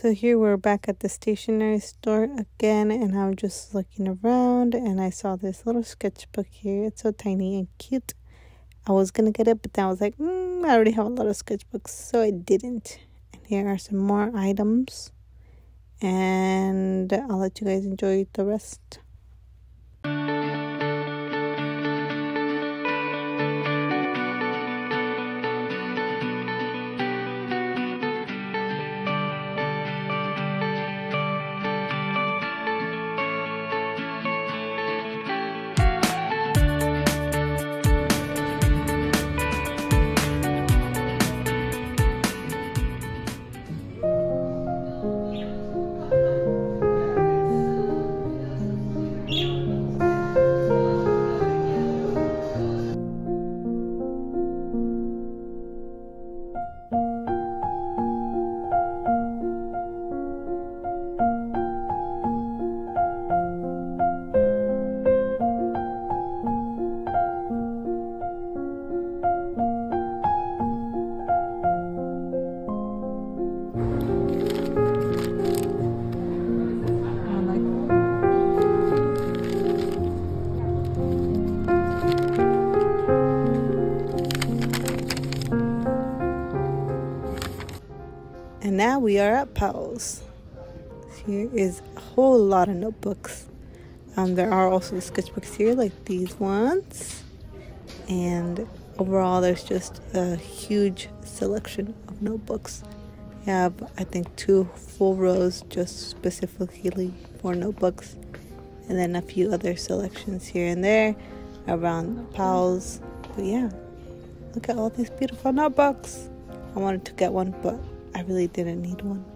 So here we're back at the stationery store again, and I'm just looking around, and I saw this little sketchbook here. It's so tiny and cute. I was gonna get it, but then I was like, mm, I already have a lot of sketchbooks, so I didn't. And here are some more items, and I'll let you guys enjoy the rest. We are at Powell's. Here is a whole lot of notebooks. Um, there are also sketchbooks here, like these ones. And overall, there's just a huge selection of notebooks. You have, I think, two full rows just specifically for notebooks, and then a few other selections here and there around Powell's. But yeah, look at all these beautiful notebooks. I wanted to get one, but I really didn't need one.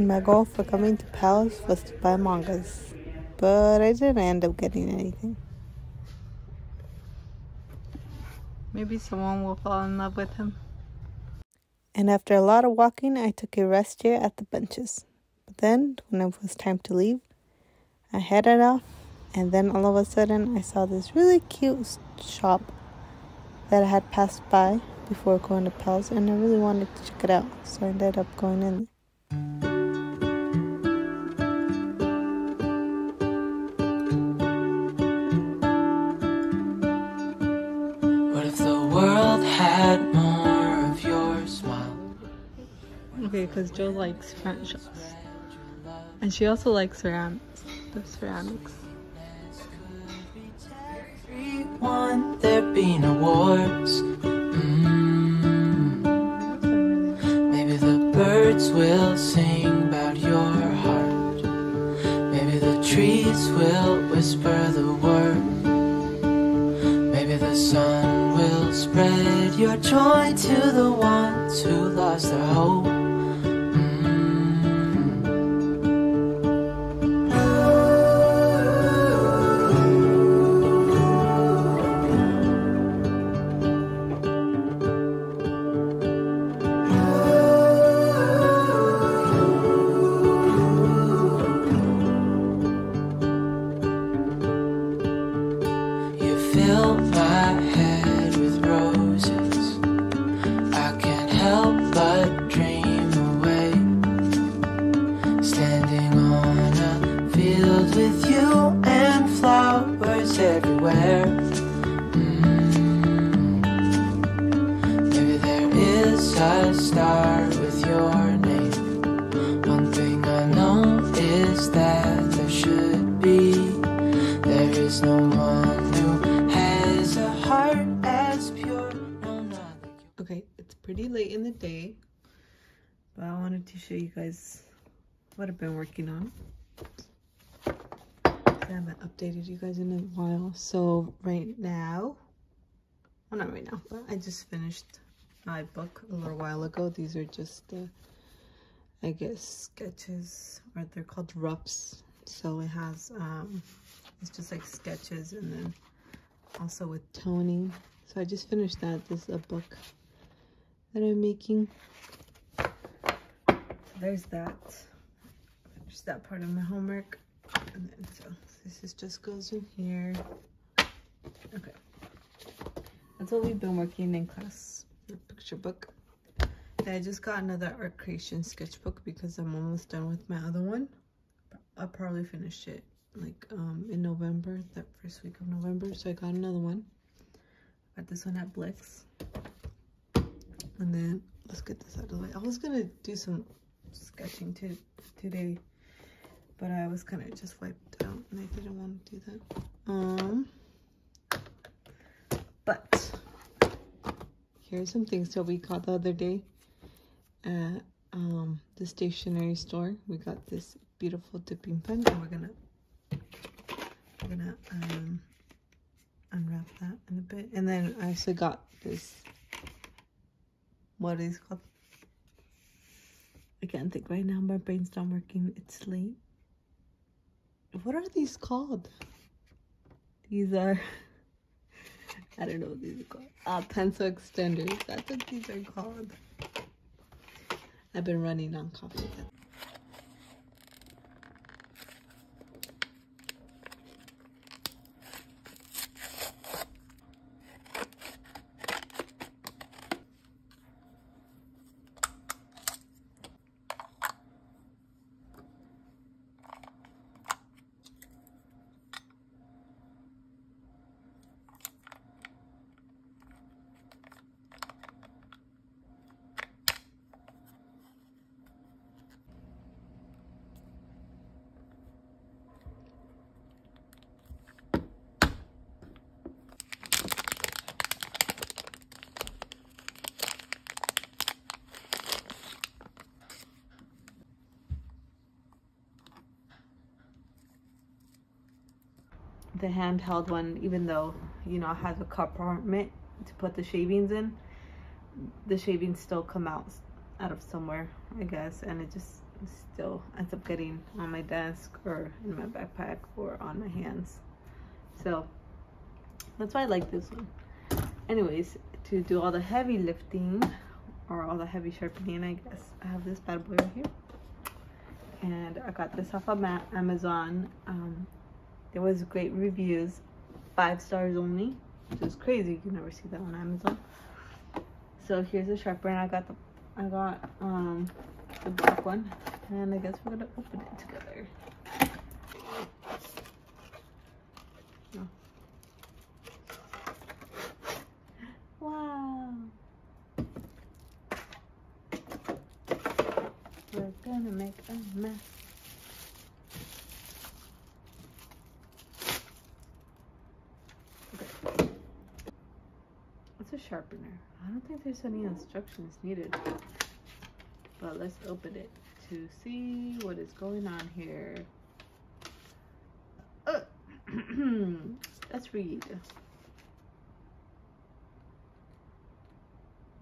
And my goal for coming to Powell's was to buy mangas, but I didn't end up getting anything. Maybe someone will fall in love with him. And after a lot of walking, I took a rest here at the benches. But then, when it was time to leave, I headed off, and then all of a sudden, I saw this really cute shop that I had passed by before going to Powell's, and I really wanted to check it out, so I ended up going in Joe likes French. And she also likes ceramics. The ceramics. There wars. Mm. Maybe the birds will sing about your heart. Maybe the trees will whisper the word. Maybe the sun will spread your joy to the ones who lost their hope. everywhere. Mm. Maybe there is a star with your name. One thing I know is that there should be. There is no one who has a heart as pure. No, okay, it's pretty late in the day, but I wanted to show you guys what I've been working on. I haven't updated you guys in a while. So right now, well not right now, but I just finished my book a little while ago. These are just, uh, I guess, sketches, or they're called roughs. So it has, um, it's just like sketches and then also with toning. So I just finished that. This is a book that I'm making. So there's that. Finished that part of my homework. And then so this is just goes in here. Okay. That's what we've been working in class, the picture book. I just got another art creation sketchbook because I'm almost done with my other one. I'll probably finish it like um in November, that first week of November. So I got another one. Got this one at Blick's. And then let's get this out of the way. I was gonna do some sketching to, today, but I was kind of just wiped out and I didn't want to do that. Um, but here's some things that we got the other day at um, the stationery store. We got this beautiful dipping pen and we're gonna we're gonna um, unwrap that in a bit. And then I also got this what is called I can't think right now. My brain's not working. It's late. What are these called? These are, I don't know what these are called. Uh, pencil extenders. That's what these are called. I've been running on coffee. Handheld one, even though, you know, it has a compartment to put the shavings in, the shavings still come out out of somewhere, I guess, and it just still ends up getting on my desk or in my backpack or on my hands. So that's why I like this one. Anyways, to do all the heavy lifting or all the heavy sharpening, I guess I have this bad boy right here. And I got this off of Amazon. Um, there was great reviews, five stars only, which is crazy. You can never see that on Amazon. So here's the sharpener. I got the I got um the black one, and I guess we're gonna open it together. Wow. We're gonna make a mess. Sharpener. I don't think there's any instructions needed. But let's open it to see what is going on here. Uh, let's read.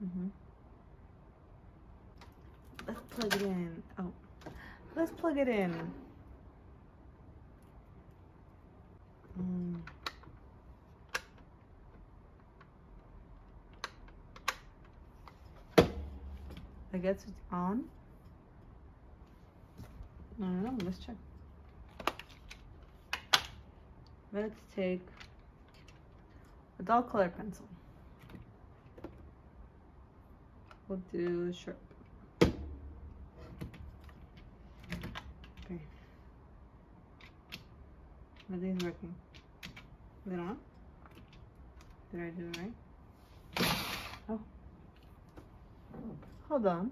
Mm -hmm. Let's plug it in. Oh, let's plug it in. Mm. I guess it's on. I don't know, let's check. Let's take a dull color pencil. We'll do sharp. Okay. Are these working? Is it on? Did I do it right? Oh. Hold on.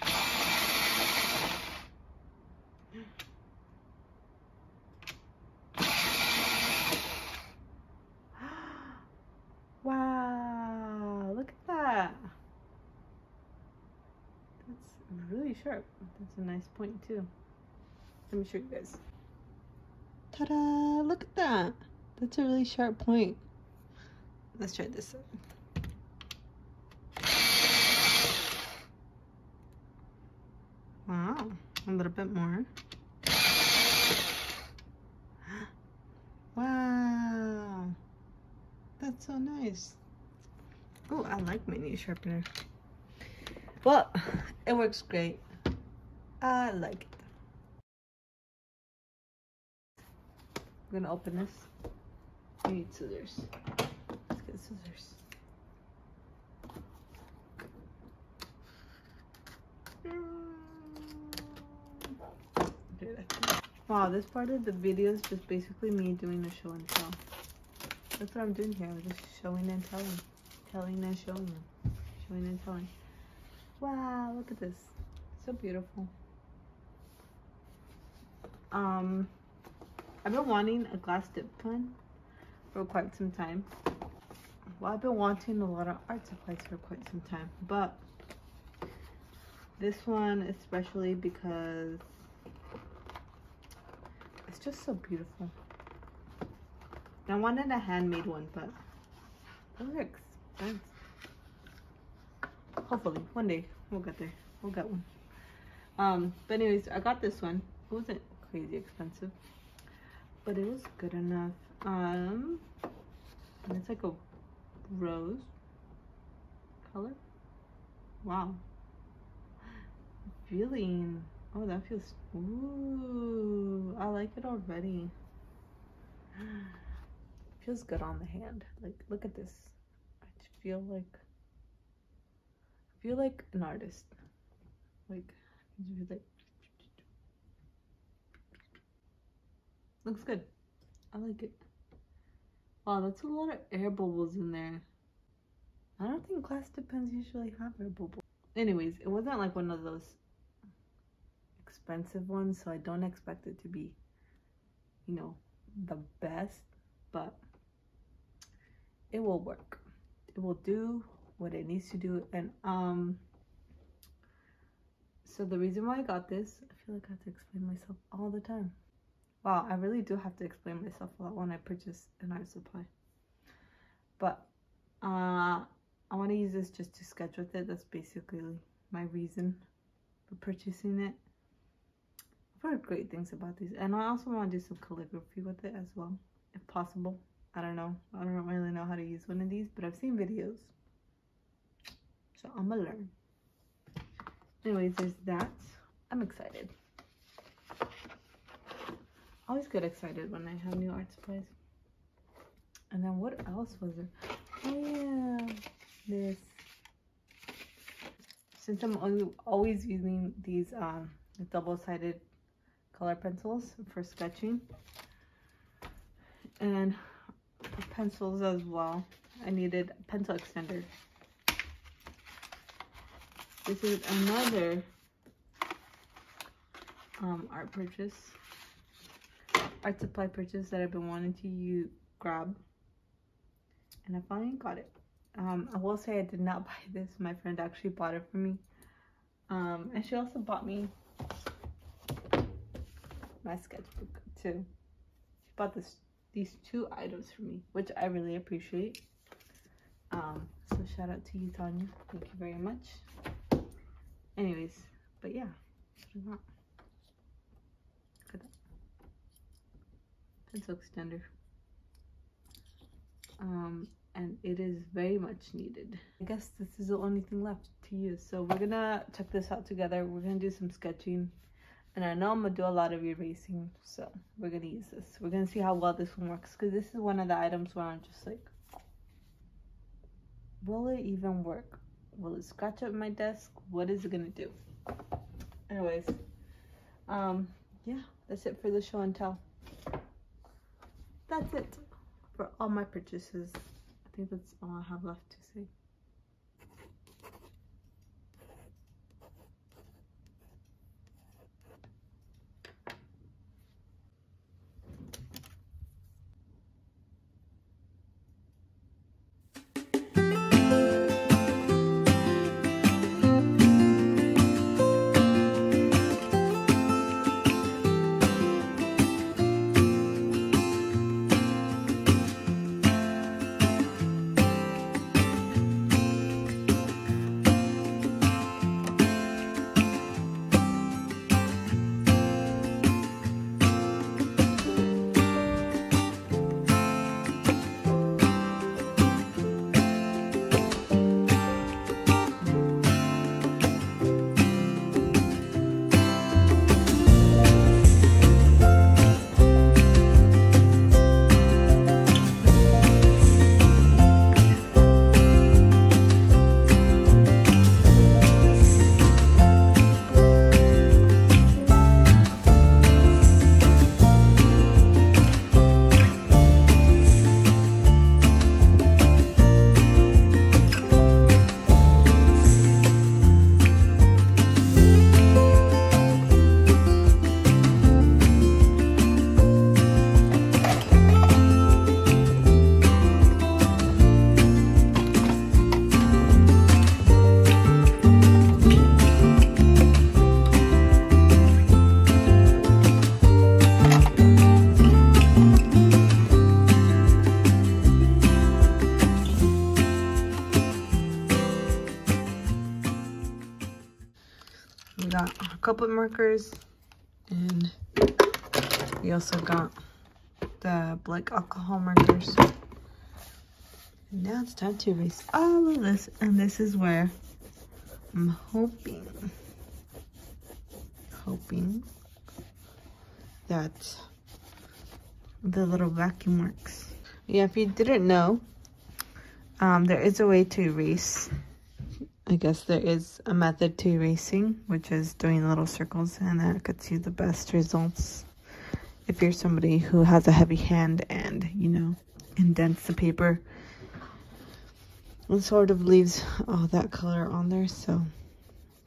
wow, look at that. That's really sharp. That's a nice point too. Let me show you guys. Ta-da! Look at that. That's a really sharp point. Let's try this. Wow, a little bit more. Wow, that's so nice. Oh, I like my new sharpener. Well, it works great. I like it. I'm gonna open this. I need scissors. Let's get scissors. Wow, this part of the video is just basically me doing a show and tell. That's what I'm doing here. I'm just showing and telling. Telling and showing. Showing and telling. Wow, look at this. So beautiful. Um, I've been wanting a glass dip pen for quite some time. Well, I've been wanting a lot of art supplies for quite some time, but this one especially because just so beautiful. I wanted a handmade one, but are expensive. Hopefully, one day we'll get there. We'll get one. Um, but anyways, I got this one. It wasn't crazy expensive, but it was good enough. Um, and it's like a rose color. Wow. Feeling. Oh, that feels. Ooh, I like it already. feels good on the hand. Like, look at this. I feel like. I feel like an artist. Like, like. Looks good. I like it. Wow, that's a lot of air bubbles in there. I don't think glass dip pens usually have air bubbles. Anyways, it wasn't like one of those expensive ones, so I don't expect it to be, you know, the best, but it will work. It will do what it needs to do. And um, so the reason why I got this, I feel like I have to explain myself all the time. Wow, I really do have to explain myself a lot when I purchase an art supply. But uh, I want to use this just to sketch with it. That's basically my reason for purchasing it. Heard great things about these. And I also want to do some calligraphy with it as well, if possible. I don't know. I don't really know how to use one of these, but I've seen videos. So I'm to learn. Anyways, there's that. I'm excited always get excited when I have new art supplies. And then what else was there? Oh yeah, this. Since I'm always using these um, double-sided color pencils for sketching and pencils as well, I needed a pencil extender. This is another um, art purchase art supply purchase that I've been wanting to grab. And I finally got it. Um, I will say I did not buy this. My friend actually bought it for me. Um, and she also bought me my sketchbook too. She bought this these two items for me, which I really appreciate. Um, so shout out to you, Tanya. Thank you very much. Anyways, but yeah, pencil extender um, and it is very much needed i guess this is the only thing left to use so we're gonna check this out together we're gonna do some sketching and i know i'm gonna do a lot of erasing so we're gonna use this. We're gonna see how well this one works because this is one of the items where i'm just like will it even work? Will it scratch up my desk? What is it gonna do? Anyways um yeah that's it for the show and tell. That's it for all my purchases. I think that's all I have left to markers and we also got the black alcohol markers. And now it's time to erase all of this. And this is where I'm hoping, hoping that the little vacuum works. Yeah, if you didn't know, um, there is a way to erase. I guess there is a method to erasing, which is doing little circles, and that gets you the best results. If you're somebody who has a heavy hand and, you know, indents the paper, it sort of leaves all that color on there. So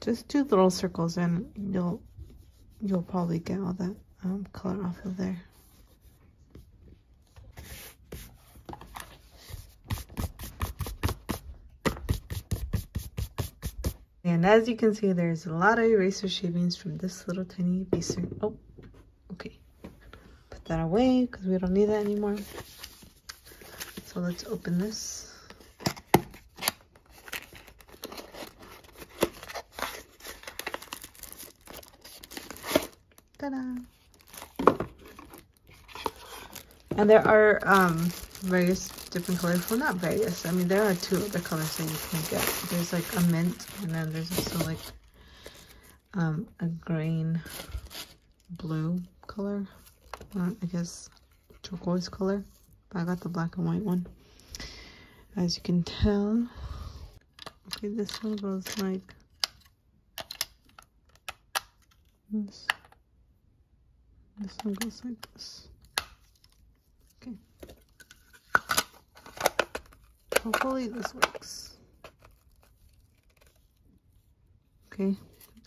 just do little circles and you'll you'll probably get all that um, color off of there. And as you can see, there's a lot of eraser shavings from this little tiny eraser. Oh, okay. Put that away because we don't need that anymore. So let's open this. And there are um, various different colors. Well, not various. I mean, there are two other colors that you can get. There's like a mint, and then there's also like um, a green blue color. I guess turquoise color. But I got the black and white one. As you can tell. Okay, this one goes like this. This one goes like this. Hopefully this works. Okay,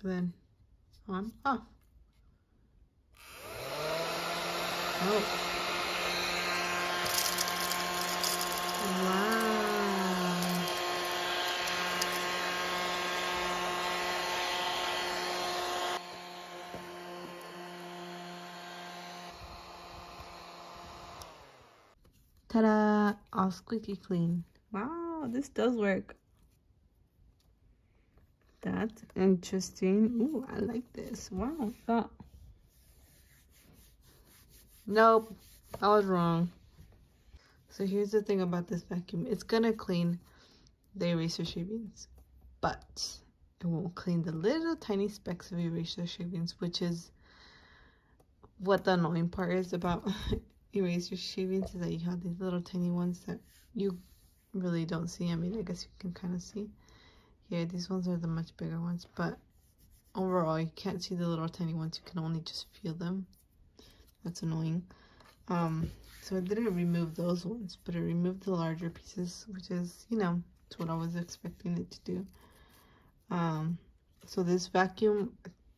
then on off. Oh. Wow. Ta-da! All squeaky clean. Wow, this does work. That's interesting. Ooh, I like this. Wow. Oh. Nope, I was wrong. So here's the thing about this vacuum. It's gonna clean the eraser shavings, but it won't clean the little tiny specks of eraser shavings, which is what the annoying part is about eraser shavings is that you have these little tiny ones that you really don't see. I mean, I guess you can kind of see. Yeah, these ones are the much bigger ones, but overall, you can't see the little tiny ones. You can only just feel them. That's annoying. Um, so I didn't remove those ones, but I removed the larger pieces, which is, you know, it's what I was expecting it to do. Um, so this vacuum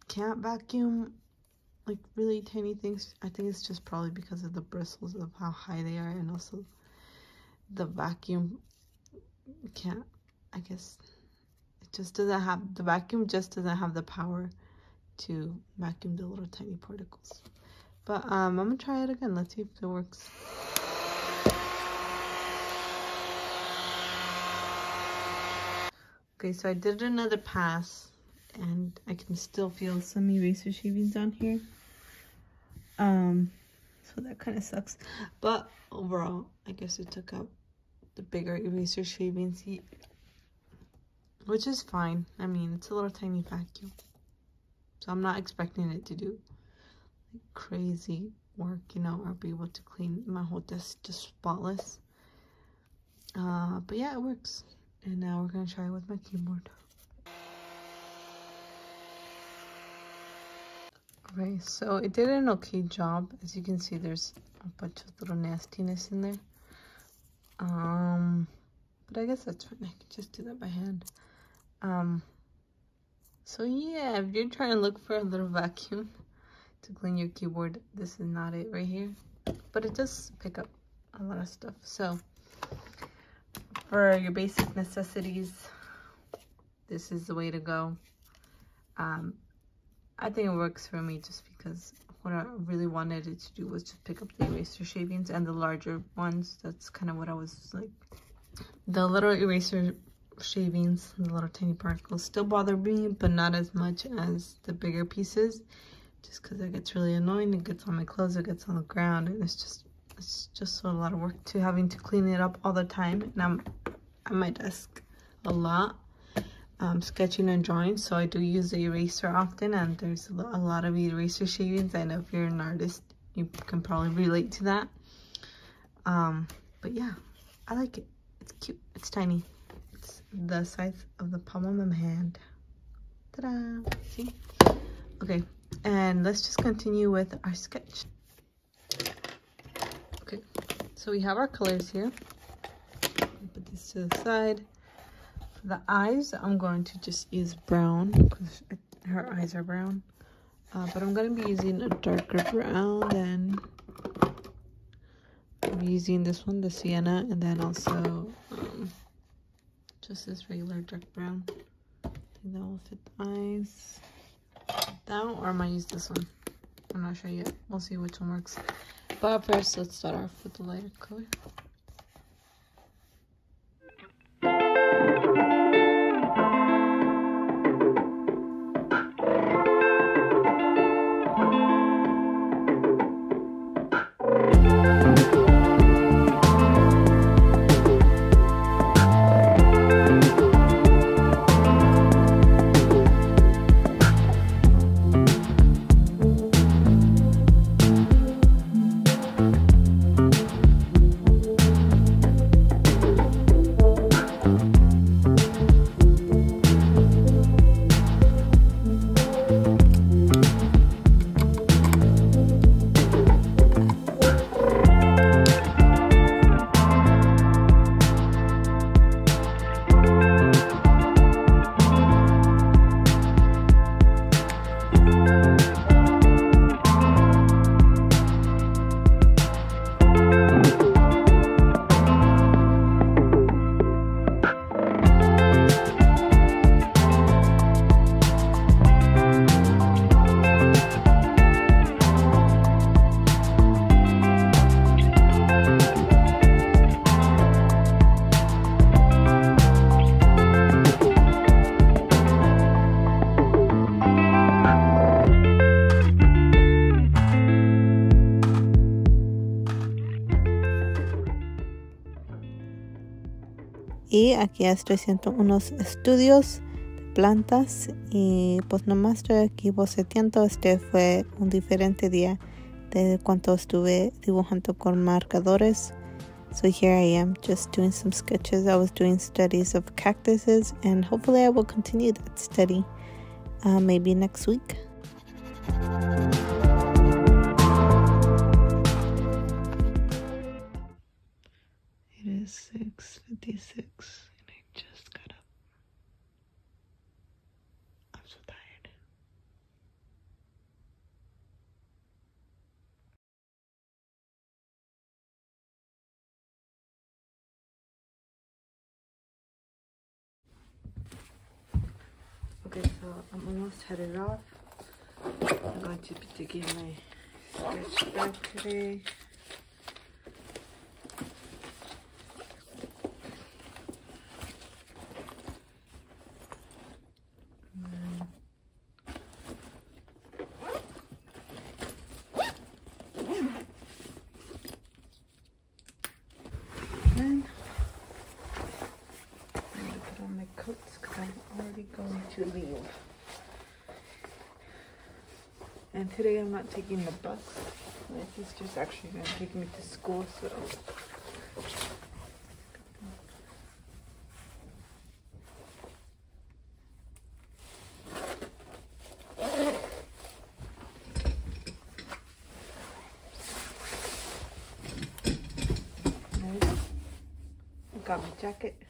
can't vacuum like really tiny things. I think it's just probably because of the bristles of how high they are and also the vacuum can't I guess it just doesn't have the vacuum just doesn't have the power to vacuum the little tiny particles. But um I'm gonna try it again. Let's see if it works. Okay so I did another pass and I can still feel some eraser shavings on here. Um so that kind of sucks. But overall I guess it took out the bigger eraser shavings which is fine I mean it's a little tiny vacuum so I'm not expecting it to do crazy work you know or be able to clean my whole desk just spotless uh but yeah it works and now we're gonna try it with my keyboard Okay, so it did an okay job. As you can see, there's a bunch of little nastiness in there. Um, but I guess that's fine. I can just do that by hand. Um, so yeah, if you're trying to look for a little vacuum to clean your keyboard, this is not it right here. But it does pick up a lot of stuff. So for your basic necessities, this is the way to go. Um, I think it works for me just because what I really wanted it to do was just pick up the eraser shavings and the larger ones. That's kind of what I was like. The little eraser shavings, the little tiny particles still bother me, but not as much as the bigger pieces. Just because it gets really annoying. It gets on my clothes, it gets on the ground, and it's just it's just a lot of work to having to clean it up all the time. And I'm at my desk a lot, um, sketching and drawing, so I do use the eraser often, and there's a lot of eraser shavings. I know if you're an artist, you can probably relate to that. Um, but yeah, I like it. It's cute. It's tiny. It's the size of the palm of my hand. Ta-da! See? Okay, and let's just continue with our sketch. Okay, so we have our colors here. Put this to the side. The eyes, I'm going to just use brown because her eyes are brown. Uh, but I'm going to be using a darker brown than I'm using this one, the sienna, and then also um, just this regular dark brown. And that will fit the eyes. That or I might use this one. I'm not sure yet. We'll see which one works. But first, let's start off with the lighter color. Aquí estoy haciendo unos estudios de plantas y pues nomás estoy aquí boceteando. Este fue un diferente día de cuando estuve dibujando con marcadores. So here I am just doing some sketches. I was doing studies of cactuses and hopefully I will continue that study uh, maybe next week. Is 6.56 and I just got up. I'm so tired. Okay, so I'm almost headed off. I'm going to be taking my sketch today. Then I'm gonna put on my coats because I'm already going to leave. And today I'm not taking the bus. My sister's actually gonna take me to school, so. Got my jacket.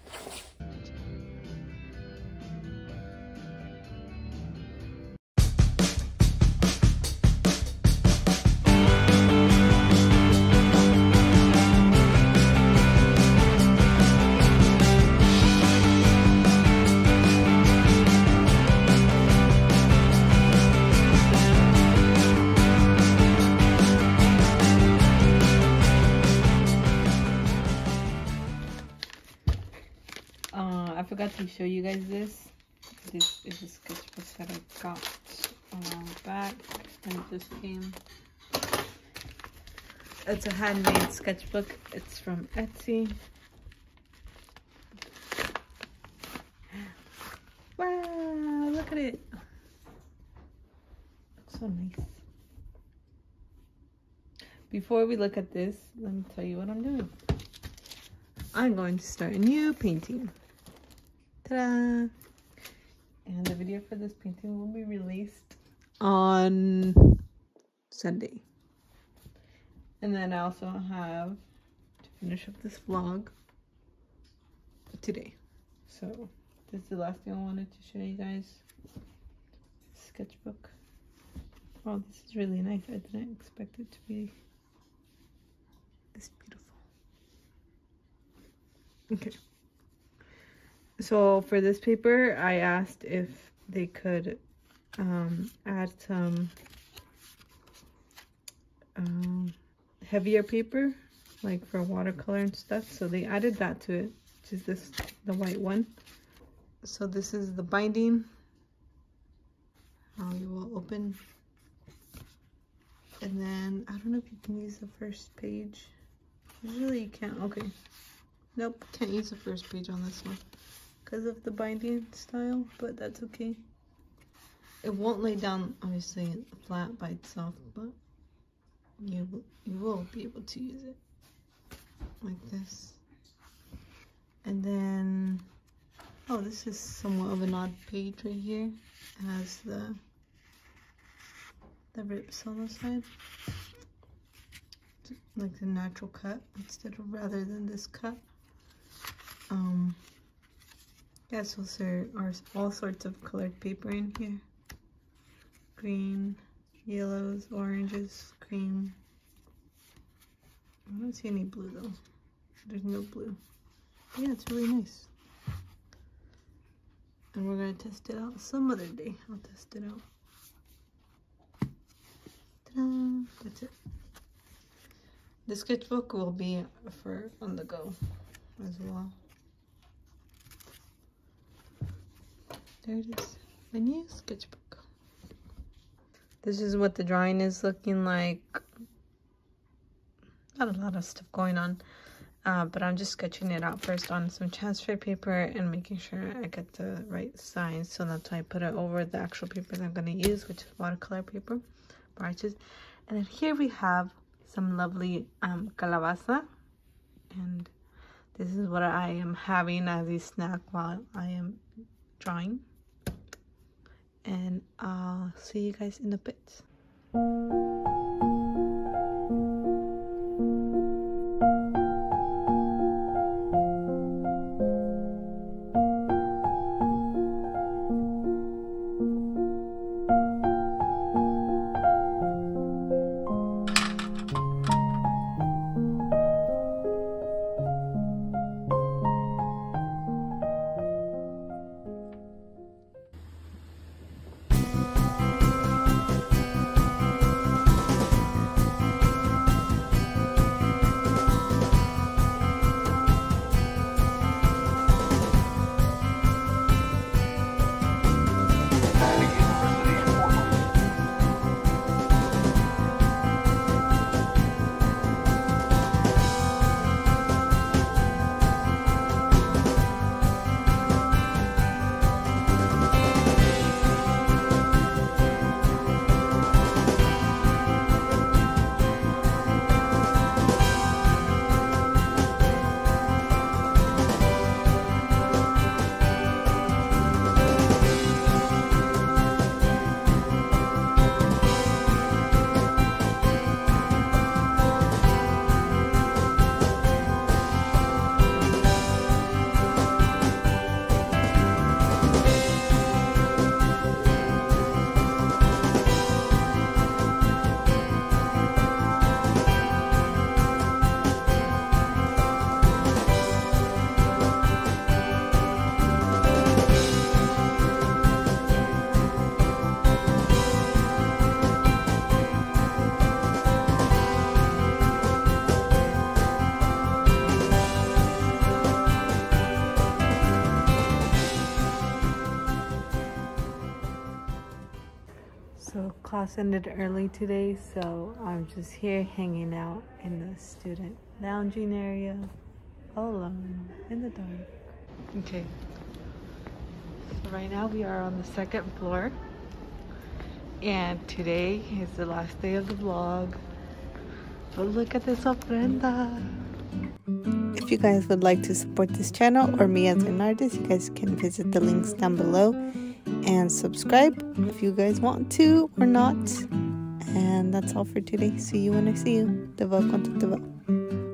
Quickly show you guys this. This is a sketchbook that I got a while back and it just came. It's a handmade sketchbook. It's from Etsy. Wow, look at it. Looks so nice. Before we look at this, let me tell you what I'm doing. I'm going to start a new painting. Ta-da! And the video for this painting will be released on Sunday. And then I also have to finish up this vlog today. So this is the last thing I wanted to show you guys. Sketchbook. Oh, this is really nice. I didn't expect it to be this beautiful. Okay. So for this paper, I asked if they could um, add some um, heavier paper, like for watercolor and stuff. So they added that to it, which is this, the white one. So this is the binding. How you will open. And then, I don't know if you can use the first page. Usually you can't, okay. Nope, can't use the first page on this one because of the binding style, but that's okay. It won't lay down, obviously, flat by itself, but you, you will be able to use it like this. And then, oh, this is somewhat of an odd page right here. It has the, the rips on the side like the natural cut instead of rather than this cut. Um, yeah, so there are all sorts of colored paper in here. Green, yellows, oranges, green. I don't see any blue though. There's no blue. Yeah, it's really nice. And we're gonna test it out some other day. I'll test it out. That's it. The sketchbook will be for on the go as well. There it is, my new sketchbook. This is what the drawing is looking like. Not a lot of stuff going on, uh, but I'm just sketching it out first on some transfer paper and making sure I get the right size. So that's why I put it over the actual paper that I'm going to use, which is watercolor paper, branches. And then here we have some lovely um, calabaza. And this is what I am having as a snack while I am drawing. And I'll see you guys in a bit. Class ended early today, so I'm just here hanging out in the student lounging area, all alone in the dark. Okay. So right now we are on the second floor, and today is the last day of the vlog. But look at this ofrenda. If you guys would like to support this channel or me as an artist, you guys can visit the links down below and subscribe if you guys want to or not. And that's all for today. See you when I see you. Deva contact Deva.